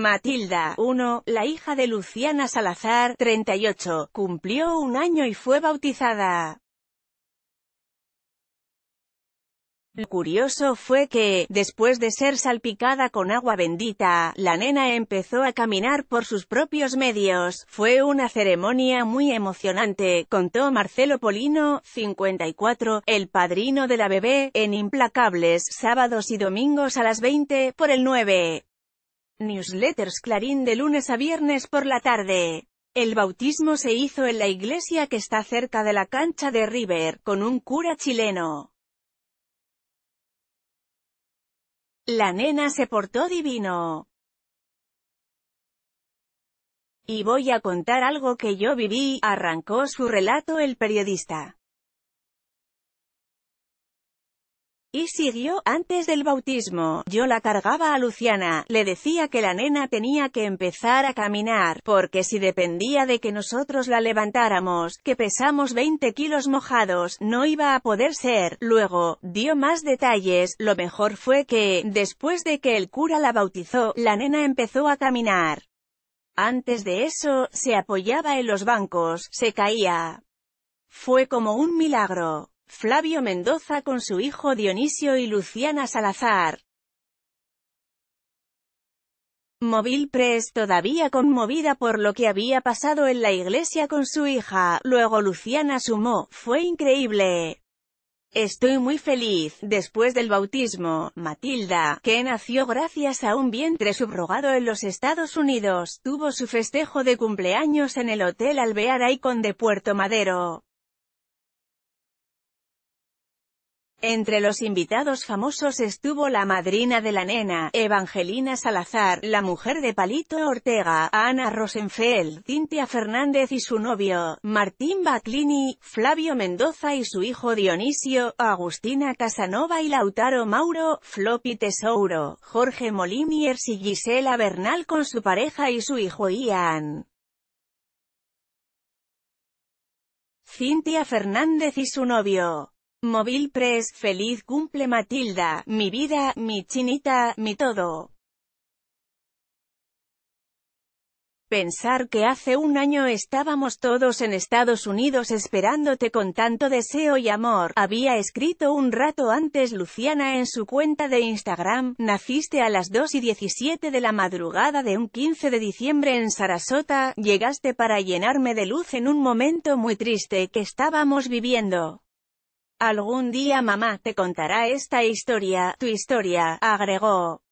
Matilda, 1, la hija de Luciana Salazar, 38, cumplió un año y fue bautizada. Lo curioso fue que, después de ser salpicada con agua bendita, la nena empezó a caminar por sus propios medios. Fue una ceremonia muy emocionante, contó Marcelo Polino, 54, el padrino de la bebé, en Implacables, sábados y domingos a las 20, por el 9. Newsletters Clarín de lunes a viernes por la tarde. El bautismo se hizo en la iglesia que está cerca de la cancha de River, con un cura chileno. La nena se portó divino. Y voy a contar algo que yo viví, arrancó su relato el periodista. Y siguió, antes del bautismo, yo la cargaba a Luciana, le decía que la nena tenía que empezar a caminar, porque si dependía de que nosotros la levantáramos, que pesamos 20 kilos mojados, no iba a poder ser. Luego, dio más detalles, lo mejor fue que, después de que el cura la bautizó, la nena empezó a caminar. Antes de eso, se apoyaba en los bancos, se caía. Fue como un milagro. Flavio Mendoza con su hijo Dionisio y Luciana Salazar. Móvil Press todavía conmovida por lo que había pasado en la iglesia con su hija, luego Luciana sumó, fue increíble. Estoy muy feliz, después del bautismo, Matilda, que nació gracias a un vientre subrogado en los Estados Unidos, tuvo su festejo de cumpleaños en el Hotel Alvear Icon de Puerto Madero. Entre los invitados famosos estuvo la madrina de la nena, Evangelina Salazar, la mujer de Palito Ortega, Ana Rosenfeld, Cintia Fernández y su novio, Martín Baclini, Flavio Mendoza y su hijo Dionisio, Agustina Casanova y Lautaro Mauro, Floppy Tesouro, Jorge Moliniers y Gisela Bernal con su pareja y su hijo Ian. Cintia Fernández y su novio. Móvil Press, feliz cumple Matilda, mi vida, mi chinita, mi todo. Pensar que hace un año estábamos todos en Estados Unidos esperándote con tanto deseo y amor, había escrito un rato antes Luciana en su cuenta de Instagram, naciste a las 2 y 17 de la madrugada de un 15 de diciembre en Sarasota, llegaste para llenarme de luz en un momento muy triste que estábamos viviendo. Algún día mamá te contará esta historia, tu historia, agregó.